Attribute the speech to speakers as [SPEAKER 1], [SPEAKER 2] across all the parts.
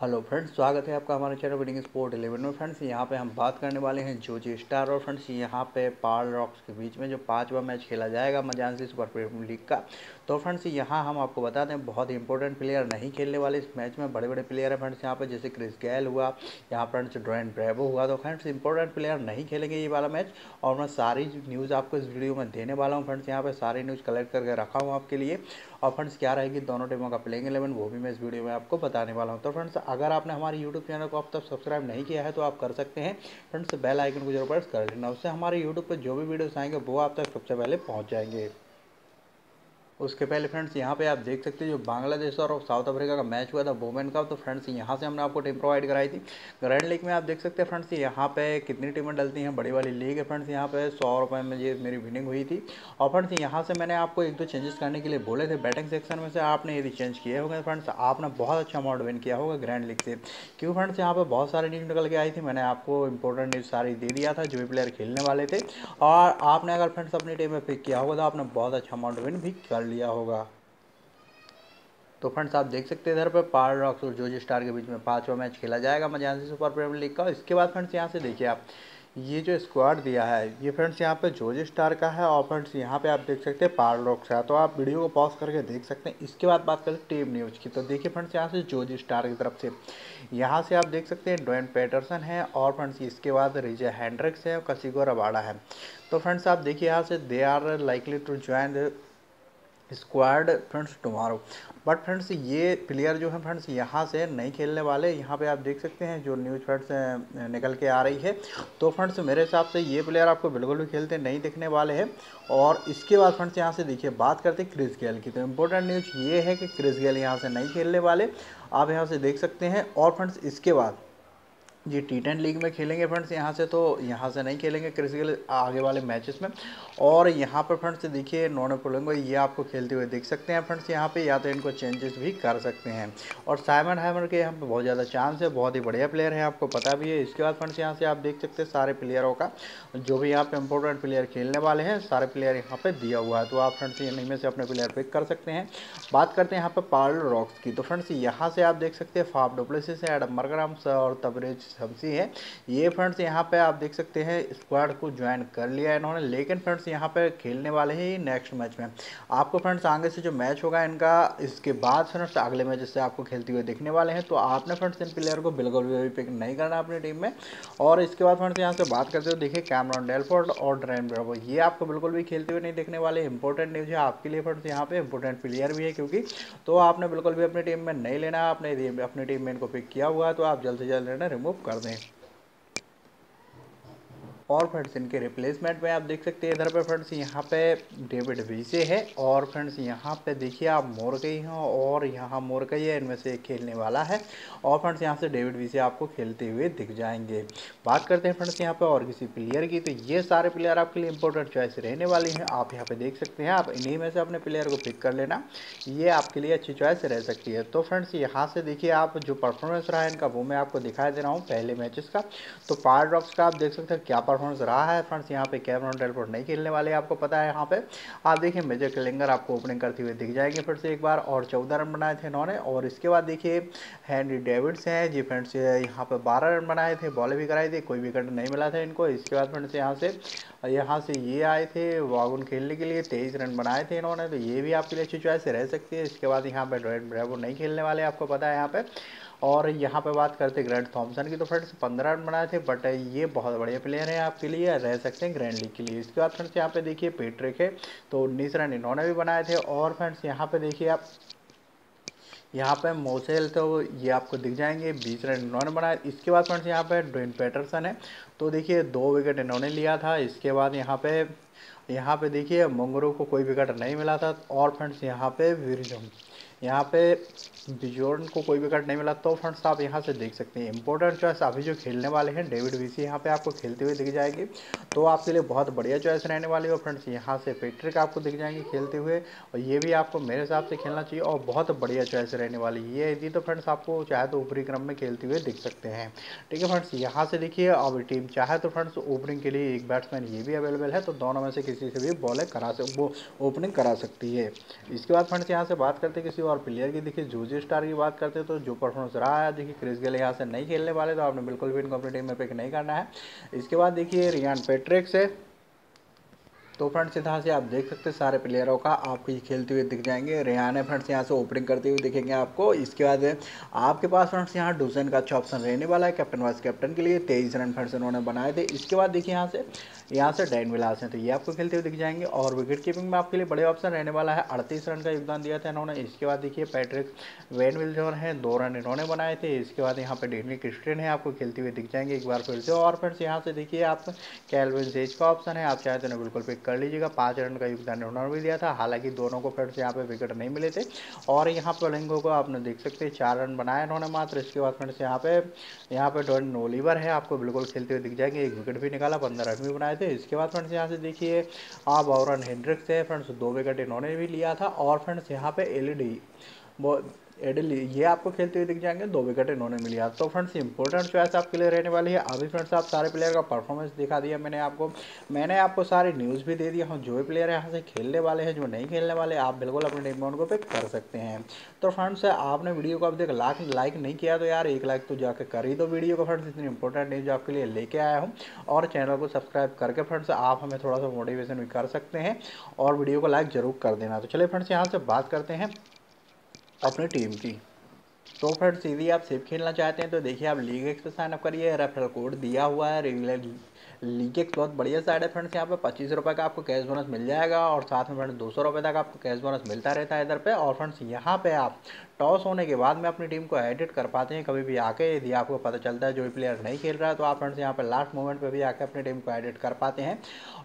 [SPEAKER 1] Hello friends, स्वागत है आपका हमारे चैनल विनिंग स्पोर्ट इलेवन में। फ्रेंड्स, यहाँ पे हम बात करने वाले हैं जोजी स्टार और फ्रेंड्स, यहाँ पे पाल रॉक्स के बीच में जो पांचवा मैच खेला जाएगा मजानसी सुपर प्रीमियर लीग का। तो फ्रेंड्स, यहाँ हम आपको बता दें, बहुत ही इंपॉर्टेंट प्लेयर नहीं खेलने वाले इस मैच में बड़े बड़े प्लेयर हैं फ्रेंड्स, यहाँ पर जैसे क्रिस गैल हुआ, यहाँ फ्रेंड्स ड्रॉइन ब्रेवो हुआ। तो फ्रेंड्स इंपॉर्टेंट प्लेयर नहीं खेलेंगे ये वाला मैच और मैं सारी न्यूज़ आपको इस वीडियो में देने वाला हूँ फ्रेंड्स, यहाँ पर सारी न्यूज़ कलेक्ट करके रखा हूँ आपके लिए। और फ्रेंड्स, क्या रहेगी, दोनों टीमों का प्लेइंग इलेवन वो भी मैं इस वीडियो में आपको बताने वाला हूँ। तो फ्रेंड्स अगर आपने हमारे यूट्यूब चैनल को अब तक सब्सक्राइब नहीं किया है तो आप कर सकते हैं। फ्रेंड्स, बेल आइकन को ज़रूर प्रेस कर लेना। उससे हमारे यूट्यूब पर जो भी वीडियोस आएँगे, वो आप तक सबसे पहले पहुँच जाएँगे। उसके पहले फ्रेंड्स यहाँ पे आप देख सकते हैं, जो बांग्लादेश और साउथ अफ्रीका का मैच हुआ था वोमेन का तो फ्रेंड्स यहाँ से हमने आपको टीम प्रोवाइड कराई थी। ग्रैंड लीग में आप देख सकते हैं फ्रेंड्स यहाँ पे कितनी टीमें डलती हैं, बड़ी वाली लीग है फ्रेंड्स यहाँ पे सौ रुपये में ये मेरी विनिंग हुई थी। और फ्रेंड्स यहाँ से मैंने आपको एक दो चेंजेस करने के लिए बोले थे बैटिंग सेक्शन में से आपने यदि चेंज किए होंगे फ्रेंड्स आपने बहुत अच्छा अमाउंट विन किया होगा ग्रैंड लीग से। क्यों फ्रेंड्स यहाँ पर बहुत सारी न्यूज़ निकल के आई थी, मैंने आपको इंपॉर्टेंट न्यूज़ सारी दे दिया था, जो भी प्लेयर खेलने वाले थे। और आपने अगर फ्रेंड्स अपनी टीम में पिक किया होगा तो आपने बहुत अच्छा अमाउंट विन भी कर लिया होगा। तो फ्रेंड्स आप देख सकते हैं इधर पर पार रॉक्स और जोजी स्टार के बीच में पांचवा मैच खेला जाएगा मजानसी सुपर प्रीमियर लीग का। इसके बाद फ्रेंड्स यहाँ से देखिए आप, ये जो स्क्वाड दिया है, ये फ्रेंड्स यहाँ पे जोजी स्टार का है और फ्रेंड्स यहाँ पे आप देख सकते हैं पार रॉक्स का तो आप वीडियो को पॉज करके देख सकते हैं। इसके बाद बात करें टीम न्यूज़ की। तो देखिए फ्रेंड्स यहाँ से जोजी स्टार की तरफ़ से, यहाँ से आप देख सकते हैं डोन पैटरसन है और फ्रेंड्स इसके बाद रिजे हैंड्रिक्स है और कसिगो रबाड़ा है। तो फ्रेंड्स आप देखिए यहाँ से they are likely to join squad friends tomorrow but friends ये प्लेयर जो है फ्रेंड्स यहाँ से नहीं खेलने वाले। यहाँ पे आप देख सकते हैं जो न्यूज़ फ्रेंड्स निकल के आ रही है। तो फ्रेंड्स मेरे हिसाब से ये प्लेयर आपको बिल्कुल भी खेलते नहीं दिखने वाले हैं। और इसके बाद फ्रेंड्स यहाँ से देखिए, बात करते हैं क्रिस गेल की। तो इम्पोर्टेंट न्यूज़ ये है कि क्रिस गेल यहाँ से नहीं खेलने वाले। आप यहाँ से देख सकते हैं। और फ्रेंड्स इसके बाद ये टी टेन लीग में खेलेंगे फ्रेंड्स यहाँ से तो यहाँ से नहीं खेलेंगे क्रिसिकल आगे वाले मैचेस में। और यहाँ पर फ्रेंड्स देखिए नॉन पोलेंगो ये आपको खेलते हुए देख सकते हैं फ्रेंड्स यहाँ पे या तो इनको चेंजेस भी कर सकते हैं। और साइमन हाइमर के यहाँ पे बहुत ज़्यादा चांस है, बहुत ही बढ़िया प्लेयर है, आपको पता भी है। इसके बाद फ्रेंड्स यहाँ से आप देख सकते हैं सारे प्लेयरों का, जो भी यहाँ पे इंपॉर्टेंट प्लेयर खेलने वाले हैं, सारे प्लेयर यहाँ पर दिया हुआ है। तो आप फ्रेंड्स इन्हीं में से अपने प्लेयर पिक कर सकते हैं। बात करते हैं यहाँ पर पार्ल रॉक्स की। तो फ्रेंड्स यहाँ से आप देख सकते हैं फाफ डुप्लेसिस एडम मरग्राम्स और तबरेज शमसी है। ये फ्रेंड्स यहाँ पे आप देख सकते हैं स्क्वाड को ज्वाइन कर लिया इन्होंने, लेकिन फ्रेंड्स यहाँ पे खेलने वाले हैं नेक्स्ट मैच में। आपको फ्रेंड्स आगे से जो मैच होगा इनका, इसके बाद फ्रेंड्स अगले मैच से आपको खेलते हुए देखने वाले हैं। तो आपने फ्रेंड्स इन प्लेयर को बिल्कुल भी पिक नहीं करना अपनी टीम में। और इसके बाद फ्रेंड्स यहाँ से बात करते हो देखिए कैमरॉन डेलफोर्ड और ड्रेन ब्रावो ये आपको बिल्कुल भी खेलते हुए नहीं देखने वाले। इंपॉर्टेंट न्यूज़ है आपके लिए फ्रेंड्स यहाँ पे इंपॉर्टेंट प्लेयर भी है क्योंकि तो आपने बिल्कुल भी अपनी टीम में नहीं लेना, आपने अपनी टीम में इनको पिक किया हुआ है तो आप जल्द से जल्द लेना रिमूव कर दें और फ्रेंड्स, इनके रिप्लेसमेंट में आप देख सकते हैं, इधर पे फ्रेंड्स, यहाँ पे डेविड वीसे है, और फ्रेंड्स, यहाँ पे देखिए आप मोर गई हैं, और यहाँ मोर गई है, इनमें से खेलने वाला है, और फ्रेंड्स, यहाँ से डेविड वीसे आपको खेलते हुए दिख जाएँगे। बात करते हैं फ्रेंड्स, यहाँ पे और किसी प्लेयर की तो ये सारे प्लेयर आपके लिए इंपॉर्टेंट चॉइस रहने वाली हैं। आप यहाँ पे देख सकते हैं, आप इन्हीं में से अपने प्लेयर को पिक कर लेना, ये आपके लिए अच्छी चॉइस रह सकती है। तो फ्रेंड्स, यहाँ से देखिए आप जो परफॉर्मेंस रहा है इनका, वो मैं आपको दिखाई दे रहा हूँ पहले मैचेस का। तो पार ड्रॉक्स का आप देख सकते हैं, क्या रहा है फ्रेंड्स यहाँ पे कैमरन टेलफोर्ड नहीं खेलने वाले, आपको पता है यहाँ पे। आप देखिए मेजर कलिंगर आपको ओपनिंग करते हुए दिख जाएँगे फिर से एक बार, और चौदह रन बनाए थे इन्होंने, और इसके बाद देखिए हैंनरी डेविड्स हैं, जी फ्रेंड्स यहाँ पर बारह रन बनाए थे बॉल भी कराई थी, कोई विकेट नहीं मिला था इनको। इसके बाद फ्रेंड्स यहाँ से यहाँ से ये आए थे वागुन खेलने के लिए तेईस रन बनाए थे इन्होंने तो ये भी आपके लिए अच्छी चॉइस रह सकती है। इसके बाद यहाँ पे ड्रेड ब्रेवो नहीं खेलने वाले, आपको पता है यहाँ पे। और यहाँ पे बात करते हैं ग्रैंड थॉमसन की। तो फ्रेंड्स पंद्रह रन बनाए थे बट ये बहुत बढ़िया प्लेयर है आपके लिए, रह सकते हैं ग्रैंड लीग के लिए। इसके बाद फ्रेंड्स यहाँ पे देखिए पेट्रिक है तो उन्नीस रन इन्होंने भी बनाए थे। और फ्रेंड्स यहाँ पे देखिए आप, यहाँ पे मोसेल तो ये आपको दिख जाएँगे, बीस रन इन्होंने बनाए। इसके बाद फ्रेंड्स यहाँ पे ड्वेन पैटरसन है तो देखिए दो विकेट इन्होंने लिया था। इसके बाद यहाँ पे यहाँ पे देखिए मंगरू को कोई विकेट नहीं मिला था। और फ्रेंड्स यहाँ पे विरजम यहाँ पे बिजोर्न को कोई विकेट नहीं मिला तो फ्रेंड्स आप यहाँ से देख सकते हैं। इंपॉर्टेंट चॉइस अभी जो खेलने वाले हैं डेविड वीसी यहाँ पे आपको खेलते हुए दिख जाएगी। तो आपके लिए बहुत बढ़िया चॉइस रहने वाली है फ्रेंड्स यहाँ से पेट्रिक आपको दिख जाएँगे खेलते हुए, और ये भी आपको मेरे हिसाब से खेलना चाहिए, और बहुत बढ़िया चॉइस रहने वाली ये तो फ्रेंड्स आपको चाहे तो ऊपरी क्रम में खेलते हुए दिख सकते हैं। ठीक है फ्रेंड्स यहाँ से देखिए, अब टीम चाहे तो फ्रेंड्स ओपनिंग के लिए एक बैट्समैन ये भी अवेलेबल है तो दोनों में से किसी से भी बॉलिंग करा वो ओपनिंग करा सकती है। इसके बाद फ्रेंड्स यहाँ से बात करते किसी और प्लेयर की देखिए जूजी स्टार की बात करते हैं तो जो परफॉर्मेंस रहा है, देखिए क्रिस गेल यहाँ से नहीं खेलने वाले तो आपने बिल्कुल भी इनको अपनी टीम में पिक नहीं करना है। इसके बाद देखिए रियान पेट्रिक्स है तो फ्रेंड्स यहाँ से आप देख सकते हैं सारे प्लेयरों का, आपको ये खेलते हुए दिख जाएँगे। रेहान फ्रेंड्स यहाँ से ओपनिंग करते हुए दिखेंगे आपको। इसके बाद आपके पास फ्रेंड्स यहाँ डूजन का अच्छा ऑप्शन रहने वाला है कैप्टन वाइस कैप्टन के लिए। तेईस रन फ्रेंड्स इन्होंने बनाए थे। इसके बाद देखिए यहाँ से यहाँ से डैन विलास हैं। तो ये आपको खेलते हुए दिख जाएँगे और विकेट कीपिंग में आपके लिए बड़े ऑप्शन रहने वाला है। अड़तीस रन का योगदान दिया था इन्होंने। इसके बाद देखिए पैट्रिक वेन विल्जोन है। दो रन इन्होंने बनाए थे। इसके बाद यहाँ पे डेनली क्रिस्टियन है। आपको खेलते हुए दिख जाएँगे एक बार फिर से। और फिर से यहाँ से देखिए आप कैलविन सेज का ऑप्शन है। आप चाहे तो बिल्कुल पिक कर लीजिएगा। पाँच रन का योगदान इन्होंने भी दिया था। हालाँकि दोनों को फ्रेंड्स यहाँ पे विकेट नहीं मिले थे। और यहाँ पर लिंगो को आपने देख सकते। हैं चार रन बनाए इन्होंने मात्र। इसके बाद फ्रेंड्स यहाँ पे यहाँ पे डॉन ओलिवर है। आपको बिल्कुल खेलते हुए दिख जाएँगे। एक विकेट भी निकाला, पंद्रह रन भी बनाए थे। इसके बाद फ्रेंड्स यहाँ से देखिए, आप और हेनड्रिक्स है फ्रेंड्स, दो विकेट इन्होंने भी लिया था और फ्रेंड्स यहाँ पे एल एडली, ये आपको खेलते हुए दिख जाएँगे। दो विकेट इन्होंने मिली। तो फ्रेंड्स इंपॉर्टेंट चॉइस आपके लिए रहने वाली है। अभी फ्रेंड्स आप सारे प्लेयर का परफॉर्मेंस दिखा दिया मैंने आपको। मैंने आपको सारी न्यूज़ भी दे दिया हूँ, जो भी प्लेयर यहाँ से खेलने वाले हैं, जो नहीं खेलने वाले, आप बिल्कुल अपने टीम को पिक कर सकते हैं। तो फ्रेंड्स आपने वीडियो को अब देख लाख लाइक नहीं किया तो यार, एक लाइक तो जाकर कर ही दो वीडियो को फ्रेंड्स इतनी इंपॉर्टेंट न्यूज़ आपके लिए लेके आया हूँ। और चैनल को सब्सक्राइब करके फ्रेंड्स आप हमें थोड़ा सा मोटिवेशन भी कर सकते हैं। और वीडियो को लाइक ज़रूर कर देना। तो चलिए फ्रेंड्स यहाँ से बात करते हैं। अपनी टीम की। तो फ्रेंड्स सीधी आप सिर्फ़ खेलना चाहते हैं तो देखिए आप लीग एक्स पे साइनअप करिए, रेफरल कोड दिया हुआ है रेगुलर लीग एक्स बहुत बढ़िया साइड है फ्रेंड्स, यहाँ पे पच्चीस रुपये का आपको कैश बोनस मिल जाएगा और साथ में फ्रेंड्स दो सौ रुपये तक आपको कैश बोनस मिलता रहता है इधर पे। और फ्रेंड्स यहाँ पे आप टॉस होने के बाद में अपनी टीम को एडिट कर पाते हैं। कभी भी आके यदि आपको पता चलता है, जो भी प्लेयर नहीं खेल रहा है तो आप फ्रेंड्स यहाँ पर लास्ट मोमेंट पर भी आके अपनी टीम को एडिट कर पाते हैं।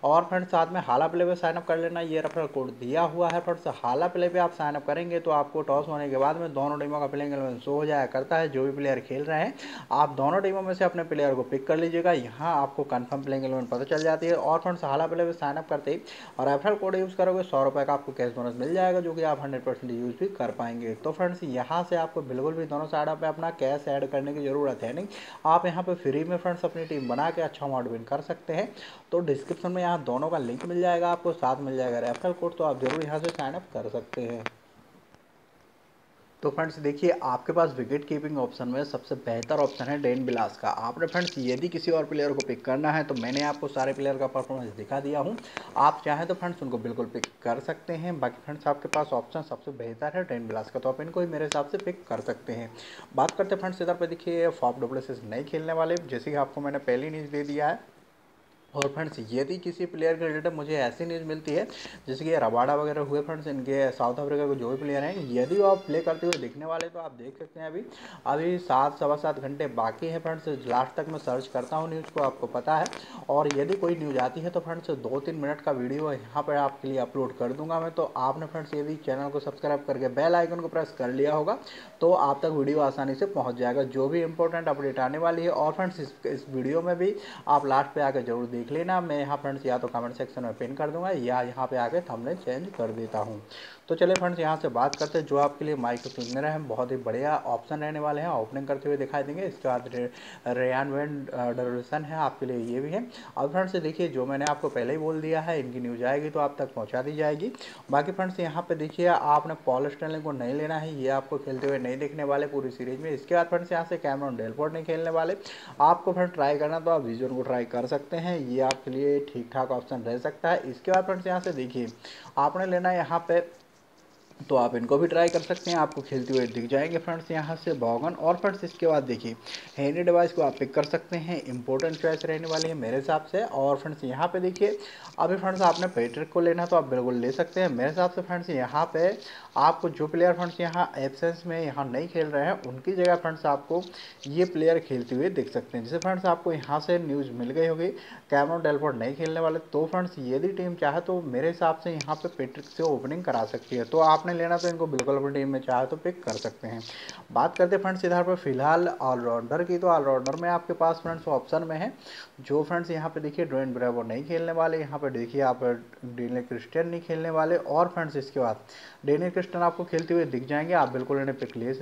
[SPEAKER 1] और फ्रेंड्स साथ में हाला प्ले पर साइनअप कर लेना। ये रेफर कोड दिया हुआ है फ्रेंड्स हाला प्ले पर आप साइनअप करेंगे तो आपको टॉस होने के बाद में दोनों टीमों का प्लेइंग एलेवन शो हो जाया करता है, जो भी प्लेयर खेल रहे हैं। आप दोनों टीमों में से अपने प्लेयर को पिक कर लीजिएगा। यहाँ आपको कन्फर्म प्लेइंग एलेवन पता चल जाती है। और फ्रेंड्स हाला प्ले पे साइनअप करते ही और रेफरल कोड यूज़ करोगे, सौ रुपये का आपको कैश बोनस मिल जाएगा, जो कि आप हंड्रेड यूज़ भी कर पाएँगे। तो फ्रेंड्स यहाँ से आपको बिल्कुल भी दोनों साइड पे अपना कैश ऐड करने की ज़रूरत है नहीं। आप यहाँ पे फ्री में फ्रेंड्स अपनी टीम बना के अच्छा अमाउंट विन कर सकते हैं। तो डिस्क्रिप्शन में यहाँ दोनों का लिंक मिल जाएगा आपको, साथ मिल जाएगा रेफरल कोड तो आप ज़रूर यहाँ से साइनअप कर सकते हैं। तो फ्रेंड्स देखिए, आपके पास विकेट कीपिंग ऑप्शन में सबसे बेहतर ऑप्शन है डेन बिलास का। आपने फ्रेंड्स यदि किसी और प्लेयर को पिक करना है तो मैंने आपको सारे प्लेयर का परफॉर्मेंस दिखा दिया हूँ। आप चाहें तो फ्रेंड्स उनको बिल्कुल पिक कर सकते हैं। बाकी फ्रेंड्स आपके पास ऑप्शन सबसे बेहतर है डेन बिलास का तो आप इनको ही मेरे हिसाब से पिक कर सकते हैं। बात करते फ्रेंड्स इधर पर देखिए फॉप डब्ल्यू नहीं खेलने वाले, जैसे कि आपको मैंने पहली न्यूज़ दे दिया है। और फ्रेंड्स यदि किसी प्लेयर के रिलेटेड मुझे ऐसी न्यूज़ मिलती है जैसे कि रबाडा वगैरह हुए फ्रेंड्स इनके साउथ अफ्रीका के जो भी प्लेयर हैं यदि वो आप प्ले करते हुए दिखने वाले तो आप देख सकते हैं अभी। अभी सात सवा सात घंटे बाकी है फ्रेंड्स लास्ट तक मैं सर्च करता हूँ न्यूज़ को आपको पता है। और यदि कोई न्यूज़ आती है तो फ्रेंड्स दो तीन मिनट का वीडियो यहाँ पर आपके लिए अपलोड कर दूँगा मैं। तो आपने फ्रेंड्स यदि चैनल को सब्सक्राइब करके बेल आइकन को प्रेस कर लिया होगा तो आप तक वीडियो आसानी से पहुँच जाएगा। जो भी इंपॉर्टेंट अपडेट आने वाली है और फ्रेंड्स इस, वीडियो में भी आप लास्ट पर आकर ज़रूर देख लेना, मैं यहाँ फ्रेंड्स या तो कमेंट सेक्शन में पिन कर दूँगा, या यहाँ पे आके थंबनेल चेंज कर देता हूँ। तो चलिए फ्रेंड्स यहाँ से बात करते हैं, जो आपके लिए माइक क्लिनर है, बहुत ही बढ़िया ऑप्शन रहने वाले हैं ओपनिंग करते हुए दिखाई देंगे। इसके बाद रेन वेन डरोसन है, आपके लिए ये भी है। अब फ्रेंड्स देखिए, जो मैंने आपको पहले ही बोल दिया है, इनकी न्यूज़ आएगी तो आप तक पहुँचा दी जाएगी। बाकी फ्रेंड्स यहाँ पे देखिए, आपने पॉल स्टैंलिंग को नहीं लेना है, ये आपको खेलते हुए नहीं देखने वाले पूरी सीरीज़ में। इसके बाद फ्रेंड्स यहाँ से कैमरन डेलपोर्ट नहीं खेलने वाले। आपको फ्रेंड ट्राई करना तो आप विजुअल को ट्राई कर सकते हैं। ये आपके लिए ठीक ठाक ऑप्शन रह सकता है। इसके बाद फ्रेंड्स यहाँ से देखिए, आपने लेना है यहाँ पे तो आप इनको भी ट्राई कर सकते हैं। आपको खेलते हुए दिख जाएँगे फ्रेंड्स यहाँ से बॉगन और फ्रेंड्स इसके बाद देखिए हैंडी डिवाइस को आप पिक कर सकते हैं। इंपॉर्टेंट चॉइस रहने वाली है मेरे हिसाब से। और फ्रेंड्स यहाँ पे देखिए, अभी फ्रेंड्स आपने पेट्रिक को लेना तो आप बिल्कुल ले सकते हैं। मेरे हिसाब से फ्रेंड्स यहाँ पे आपको जो प्लेयर फ्रेंड्स यहाँ एबसेंस में यहाँ नहीं खेल रहे हैं, उनकी जगह फ्रेंड्स आपको ये प्लेयर खेलते हुए देख सकते हैं। जैसे फ्रेंड्स आपको यहाँ से न्यूज़ मिल गई होगी कैमरो डेलफोर्ड नहीं खेलने वाले। तो फ्रेंड्स यदि टीम चाहे तो मेरे हिसाब से यहाँ पे पेट्रिक से ओपनिंग करा सकती है। तो आपने लेना तो इनको बिल्कुल अपनी टीम में चाहे तो पिक कर सकते हैं। बात करते फ्रेंड्स इधर पर, फ़िलहाल ऑलराउंडर की। तो ऑलराउंडर में आपके पास फ्रेंड्स ऑप्शन में है। जो फ्रेंड्स यहाँ पे देखिए ड्रोइन ब्रेवो नहीं खेलने वाले। यहाँ पे देखिए आप डेनियल क्रिस्टियन नहीं खेलने वाले। और फ्रेंड्स इसके बाद डेनियल क्रिस्टियन आपको खेलते हुए दिख जाएँगे। आप बिल्कुल इन्हें पिक ले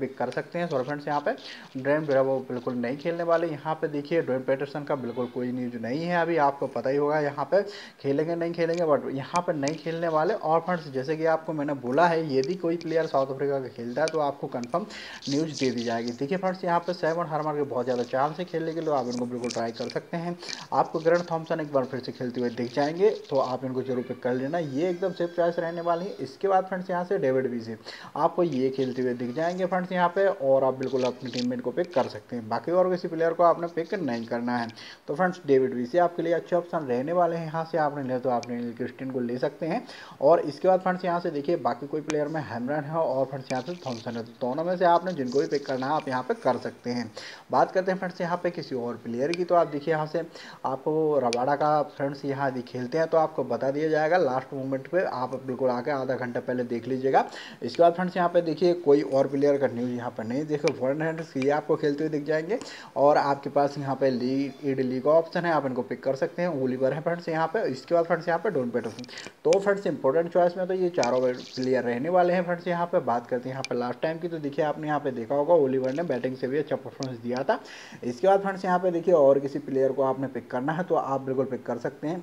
[SPEAKER 1] पिक कर सकते हैं। सॉरी फ्रेंड्स यहाँ पे ड्रेन ब्रेवो बिल्कुल नहीं खेलने वाले। यहाँ पे देखिए ड्रेन पेटरसन का बिल्कुल कोई न्यूज़ नहीं है अभी। आपको पता ही होगा, यहाँ पे खेलेंगे, नहीं खेलेंगे बट यहाँ पर नहीं खेलने वाले। और फ्रेंड्स जैसे कि आपको मैंने मैंने बोला है यदि कोई प्लेयर साउथ अफ्रीका का खेलता है तो आपको कन्फर्म न्यूज़ दे दी जाएगी। देखिए फ्रेंड्स यहाँ पे सेवन हारमार के बहुत ज़्यादा चांस है खेलने के लिए आप इनको बिल्कुल ट्राई कर सकते हैं। आपको ग्रैंड थॉम्सन एक बार फिर से खेलते हुए दिख जाएँगे तो आप इनको ज़रूर पिक कर लेना। ये एकदम सेफ़ चॉइस रहने वाली है। इसके बाद फ्रेंड्स यहाँ से डेविड वी आपको ये खेलते हुए दिख जाएँगे फ्रेंड्स यहाँ पे, और आप बिल्कुल अपनी टीम में इनको पिक कर सकते हैं। बाकी और किसी प्लेयर को आपने पिक नहीं करना है। तो फ्रेंड्स डेविड वी आपके लिए अच्छे ऑप्शन रहने वाले हैं। यहाँ से आपने ले तो आपने क्रिस्टियन को ले सकते हैं। और इसके बाद फ्रेंड्स यहाँ से देखिए बाकी कोई प्लेयर में हेमरन है और फ्रेंड्स यहाँ से थॉमसन है। तो दोनों में से आपने जिनको भी पिक करना है, आप यहाँ पे कर सकते हैं। बात करते हैं फ्रेंड्स यहाँ पे किसी और प्लेयर की तो आप देखिए यहाँ से आपको रवाड़ा का फ्रेंड्स यहाँ यदि खेलते हैं तो आपको बता दिया जाएगा। लास्ट मोमेंट पर आप बिल्कुल आके आधा घंटा पहले देख लीजिएगा। इसके बाद फ्रेंड्स यहाँ पे देखिए, कोई और प्लेयर का न्यूज़ यहाँ पर नहीं देखो। वन हंड्रेड ये आपको खेलते हुए दिख जाएँगे और आपके पास यहाँ पे लीग ईड का ऑप्शन है, आप इनको पिक कर सकते हैं। ओलीवर है फ्रेंड्स यहाँ पे, इसके बाद फ्रेंड्स यहाँ पे डोंट पेटरसन तो फ्रेंड्स इंपॉर्टेंट चॉइस में तो ये चारों प्लेयर रहने वाले हैं फ्रेंड्स यहाँ पे बात करते हैं, यहाँ पे लास्ट टाइम की तो देखिए आपने यहाँ पे देखा होगा ओलीवर ने बैटिंग से भी अच्छा परफॉर्मेंस दिया था। इसके बाद फ्रेंड्स यहाँ पे देखिए और किसी प्लेयर को आपने पिक करना है तो आप बिल्कुल पिक कर सकते हैं।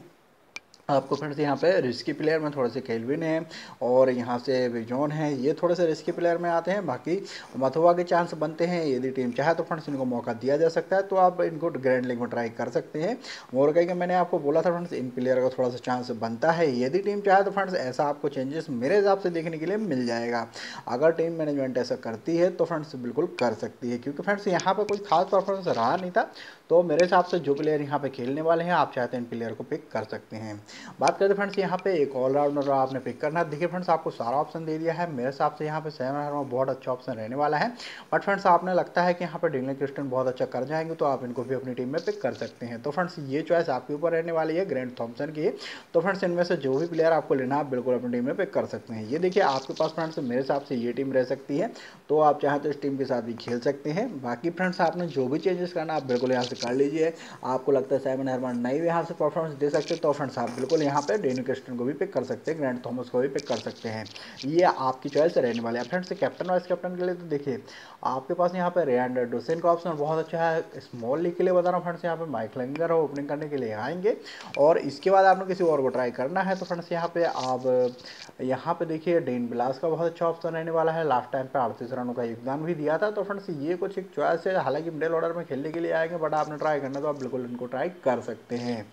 [SPEAKER 1] आपको फ्रेंड्स यहाँ पे रिस्की प्लेयर में थोड़े से केलविन है और यहाँ से विजोन है, ये थोड़े से रिस्की प्लेयर में आते हैं। बाकी मथुआ के चांस बनते हैं, यदि टीम चाहे तो फ्रेंड्स इनको मौका दिया जा सकता है तो आप इनको ग्रैंड लीग में ट्राई कर सकते हैं। और कहीं मैंने आपको बोला था फ्रेंड्स इन प्लेयर का थोड़ा सा चांस बनता है। यदि टीम चाहे तो फ्रेंड्स ऐसा आपको चेंजेस मेरे हिसाब से देखने के लिए मिल जाएगा। अगर टीम मैनेजमेंट ऐसा करती है तो फ्रेंड्स बिल्कुल कर सकती है, क्योंकि फ्रेंड्स यहाँ पर कोई खास परफॉर्मेंस रहा नहीं था। तो मेरे हिसाब से जो प्लेयर यहाँ पे खेलने वाले हैं, आप चाहते हैं इन प्लेयर को पिक कर सकते हैं। बात करते फ्रेंड्स यहाँ पे एक ऑलराउंडर आपने पिक करना है। देखिए फ्रेंड्स आपको सारा ऑप्शन दे दिया है। मेरे हिसाब से यहाँ पे सेवन हंड्रेड में बहुत अच्छा ऑप्शन रहने वाला है। बट फ्रेंड्स आपने लगता है कि यहाँ पर डिंगलिंग क्रिस्टन बहुत अच्छा कर जाएँगे तो आप इनको भी अपनी टीम में पिक कर सकते हैं। तो फ्रेंड्स ये चॉइस आपके ऊपर रहने वाली है ग्रैंड थॉम्सन की। तो फ्रेंड्स इनमें से जो भी प्लेयर आपको लेना आप बिल्कुल अपनी टीम में पिक कर सकते हैं। ये देखिए, आपके पास फ्रेंड्स मेरे हिसाब से ये टीम रह सकती है। तो आप चाहें तो इस टीम के साथ भी खेल सकते हैं। बाकी फ्रेंड्स आपने जो भी चेंजेस करना आप बिल्कुल यहाँ से कर लीजिए। आपको लगता है सेवन हरमान नहीं यहाँ से परफॉर्मेंस दे सकते तो फ्रेंड्स आप बिल्कुल यहाँ पर डेनी क्रिस्टन को भी पिक कर सकते हैं ग्रैंड थॉमस को भी पिक कर सकते हैं। ये आपकी चॉइस रहने वाले हैं। फ्रेंड्स कैप्टन वाइस कैप्टन के लिए तो देखिए, आपके पास यहाँ पर रेंड डोसेन का ऑप्शन बहुत अच्छा है। स्मॉल लीग के लिए बता रहा हूँ फ्रेंड्स यहाँ पर माइक लेंगर ओपनिंग करने के लिए आएँगे। और इसके बाद आपने किसी और को ट्राई करना है तो फ्रेंड्स यहाँ पे आप, यहाँ पे देखिए डेन बिलास का बहुत अच्छा ऑप्शन रहने वाला है। लास्ट टाइम पे अड़तीस रनों का योगदान भी दिया था। तो फ्रेंड्स ये कुछ एक चॉइस है। हालाँकि मिडिल ऑर्डर में खेलने के लिए आएँगे बट आपने ट्राई करना तो आप बिल्कुल इनको ट्राई कर सकते हैं।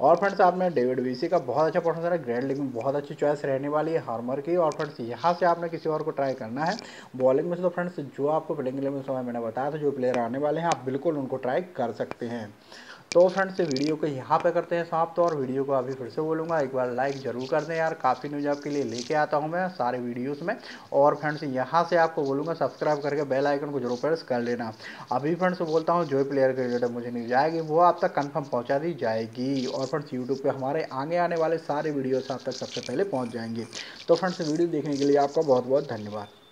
[SPEAKER 1] और फ्रेंड्स आपने डेविड वीसी का बहुत अच्छा पर्सन है ग्रैंड लीग में बहुत अच्छी चॉइस रहने वाली है हार्मर की। और फ्रेंड्स यहाँ से आपने किसी और को ट्राई करना है। बॉलिंग में से तो फ्रेंड्स जो आपको बैटिंग में समय मैंने बताया था, जो प्लेयर आने वाले हैं, आप बिल्कुल उनको ट्राई कर सकते हैं। तो फ्रेंड्स वीडियो को यहाँ पे करते हैं समाप्त तो और वीडियो को अभी फिर से बोलूँगा। एक बार लाइक ज़रूर कर दें यार। काफ़ी न्यूज़ आपके लिए लेके आता हूँ मैं सारे वीडियोस में। और फ्रेंड्स, यहाँ से आपको बोलूँगा, सब्सक्राइब करके बेल आइकन को ज़रूर प्रेस कर लेना। अभी फ्रेंड्स, बोलता हूँ जो प्लेयर के रिलेटेड मुझे न्यूज़ आएगी, वो आप तक कन्फर्म पहुँचा दी जाएगी। और फ्रेंड्स यूट्यूब पर हमारे आगे आने वाले सारे वीडियोज़ आप तक सबसे पहले पहुँच जाएँगे। तो फ्रेंड्स, वीडियो देखने के लिए आपका बहुत बहुत धन्यवाद।